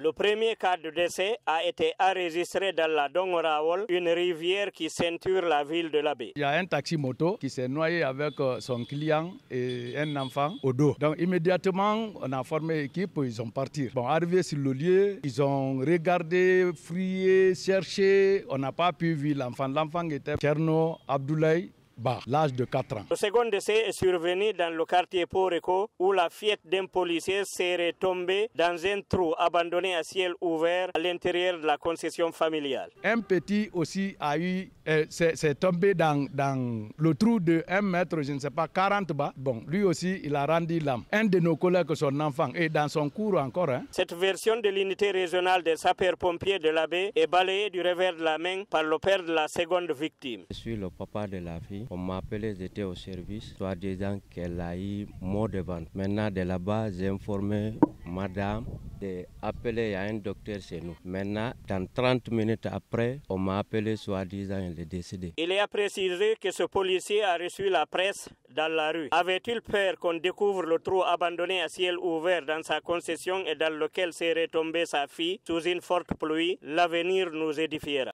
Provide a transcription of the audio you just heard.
Le premier cas de décès a été enregistré dans la Dongorawol, une rivière qui ceinture la ville de l'abbé. Il y a un taxi moto qui s'est noyé avec euh, son client et un enfant au dos. Donc immédiatement, on a formé l'équipe, ils sont partis. Bon, arrivés sur le lieu, ils ont regardé, fouillé, cherché. On n'a pas pu voir l'enfant. L'enfant était Tcherno Abdoulaye L'âge de 4 ans. Le second décès est survenu dans le quartier Poreco où la fillette d'un policier serait tombée dans un trou abandonné à ciel ouvert à l'intérieur de la concession familiale. Un petit aussi a eu, c'est tombé dans, dans le trou de 1 mètre, je ne sais pas, 40 bas. Bon, lui aussi, il a rendu l'âme. Un de nos collègues, son enfant, est dans son cours encore. Hein. Cette version de l'unité régionale des sapeurs-pompiers de l'abbé est balayée du revers de la main par le père de la seconde victime. Je suis le papa de la fille. On m'a appelé, j'étais au service, soit disant qu'elle a eu mot de vente. Maintenant, de là-bas, j'ai informé madame d'appeler à un docteur chez nous. Maintenant, dans 30 minutes après, on m'a appelé, soit disant elle est décédée. Il est à préciser que ce policier a reçu la presse dans la rue. Avait-il peur qu'on découvre le trou abandonné à ciel ouvert dans sa concession et dans lequel serait tombée sa fille sous une forte pluie? L'avenir nous édifiera.